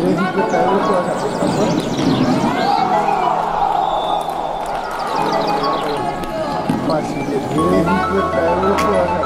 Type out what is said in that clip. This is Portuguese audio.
vez de putar eu vou colocar. Faço de vez de